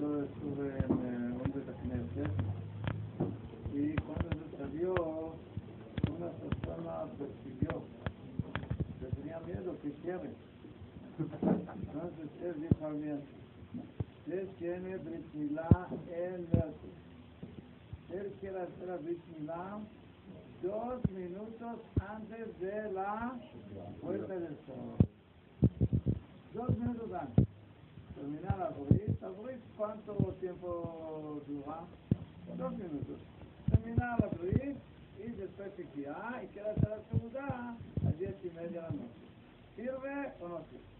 yo estuve en eh, un Betacneset y cuando salió, una persona persiguió, que tenía miedo, que quiere. Entonces él dijo al miembro, él tiene Brit Milá en Versus. Él quiere hacer la Brit Milá dos minutos antes de la puerta del sol. Dos minutos antes. Terminar la Brit. ¿La Brit cuánto tiempo dura? Dos minutos. Terminar la Brit y después se queda y quiere hacer la segunda a diez y media de la noche. ¿Sirve o no sirve?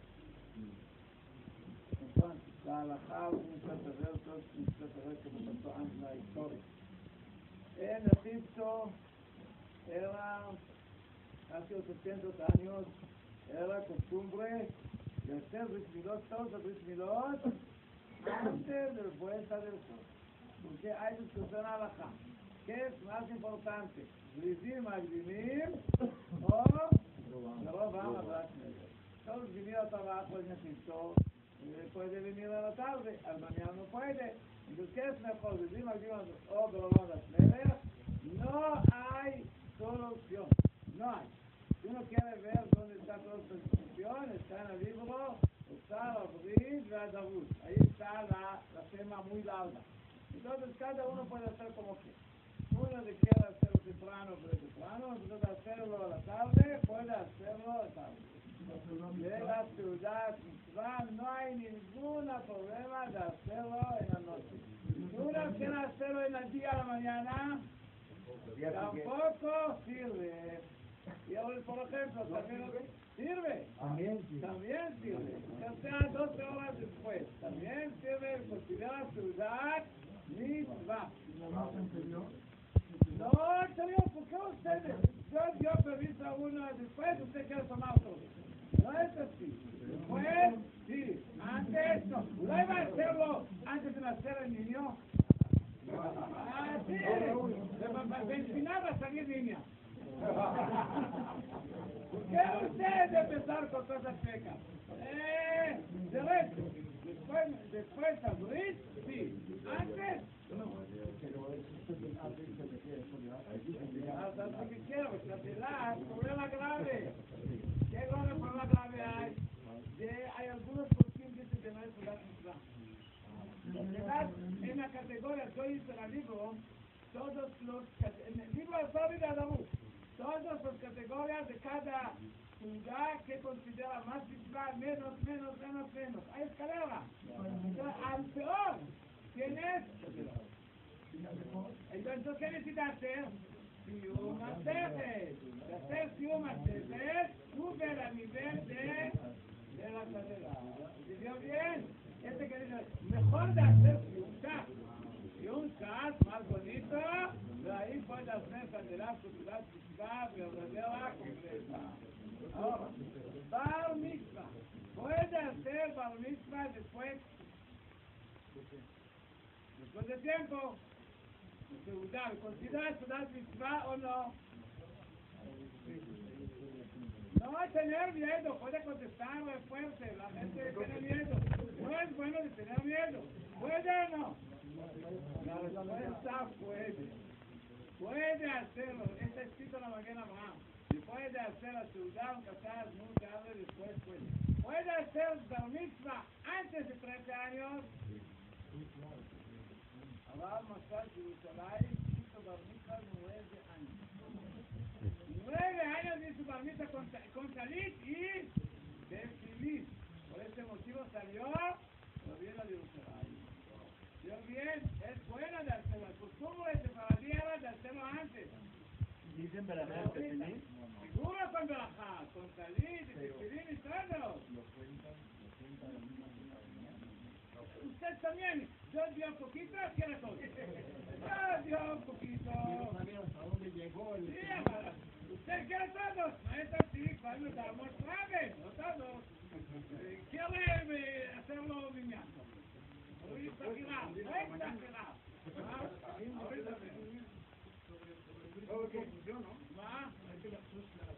Entonces, la halajá, un versos, un versos que me pasó antes la historia. En Egipto era, hace 800 años, era costumbre de hacer brismilot, todos los brismilot, antes de la vuelta del sol. Porque hay discusión halajá. ¿Qué es más importante? Brizim Agdinim o Robam Abrat Todos vinieron abajo en Egipto, puede venir a la tarde, al mañana no puede. Entonces, ¿qué es mejor? Brizim Agdinim o Robam Abrat No hay solución, no hay. Si uno quiere ver dónde está toda esta discusión, está en el libro, está la Brit y Ahí está la, la tema muy larga. Entonces, cada uno puede hacer como quiera uno que quiera hacerlo temprano, pero temprano, entonces hacerlo a la tarde, puede hacerlo a la tarde. De la ciudad no hay ningún problema de hacerlo en la noche. Si uno quiere hacerlo en el día a la mañana, tampoco sirve. Y ahora, por ejemplo, también sirve. También sirve. También sirve. O sea, 12 horas después. También sirve considerar ciudad misma. No, señor, ¿por qué ustedes? Yo dio permiso a uno después, usted quiere tomar otro. No es así. Después, sí. Antes, no. ¿No iba a hacerlo antes de nacer el niño? Ah, sí. Destinaba a salir niña. ¿Por qué usted de empezar con cosas secas? Eh, derecho. Después, después abrir, sí. Antes, no. Hasta que quiero, el problema grave. ¿Qué problema grave hay? hay algunos por quien dicen que no es verdad En la categoría el libro, todos los, en el libro de Adamu, todas las categorías de cada ciudad que considera más mitzvah, menos, menos, menos, menos. Hay escalera. Al peor, ¿quién es? Entonces, ¿qué necesita hacer? Sium Masejet. Hacer Sium Masejet sube al nivel de, de la cadera. ¿Entendió bien? Este que dice, mejor de hacer Sium Kat. Sium Kat, más bonito, de ahí puede hacer cadera, cultural, fiscal, verdadera, completa. Ahora, Bar Mitzvah. Puede hacer Bar Mitzvah después, después de tiempo. Preguntar, ¿considera Sudat Mitzvah o no? No hay tener miedo, puede contestar fuerte, la gente tiene miedo. No es bueno de tener miedo. ¿Puede o no? La respuesta puede. Puede hacerlo. Está escrito en la mañana más. Y puede hacer la ciudad, sea nunca después, puede. Puede hacer la misma desde 13 años. Ahora Masal Jerusalén, hizo barnita nueve años. Nueve años hizo barnita con, con Salit y Benjamín. Por ese motivo salió, lo vieron a Jerusalén. Yo bien, es bueno de hacerlo. ¿Cómo es? Para mí era de hacerlo antes. Dicen para mí, también, yo dio poquito, quiere todo. Yo dio poquito. ¿Hasta dónde llegó el.? Sí. Maestra, cuando estamos claves, no todos. Quiere hacerlo viñando. Hoy está girado, no está girado. Ahorita me. ¿Va? Ah, muy bonito,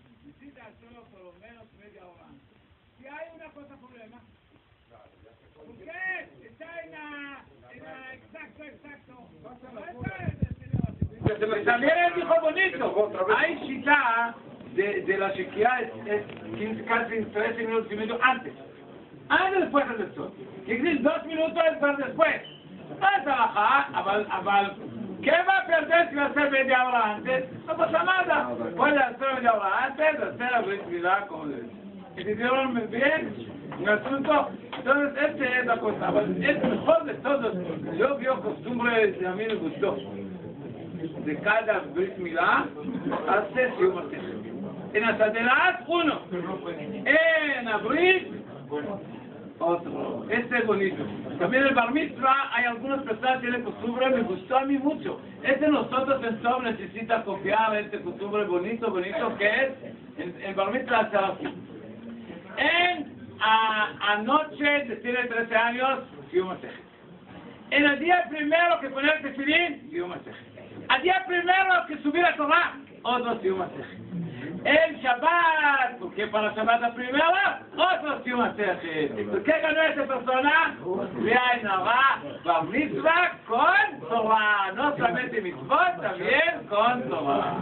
Necesita hacerlo por lo menos media hora antes. Si hay una cosa problema, ¿por qué? Está en la, en la, exacto, exacto. No está en el También él dijo bonito. Hay cita de, de la Shekia es, es 15, casi 13 minutos y medio antes. Antes después del sol. Que decir dos minutos después después. No es alajá, אבל, אבל, ¿qué va a perder si va a hacer media hora antes? No pasa nada. Puede hacer media hora antes, hacer la brisa como le ¿Entendieron bien? Un asunto. Entonces, este es la cosa. Es mejor de todos. Yo vio costumbre, a mí me gustó. de cada Brit Milá hace Masechet. En Asadelat, uno. En Abrit, otro. Este es bonito. También el Bar Mitzvah, hay algunas personas que tienen costumbre, me gustó a mí mucho. Este nosotros en necesita copiar este costumbre bonito, bonito que es el, Bar Mitzvah. En a, anoche, tiene 13 años. En el día primero que poner el Masechet. Al día primero que subir a Torah, otro Masechet. El Shabbat, porque para Shabbat la primera, otro Sium Masechet. ¿Qué ganó esa persona? Vea Nara, Bar Mitzvah con Torah. No solamente mitzvot, también con Torah.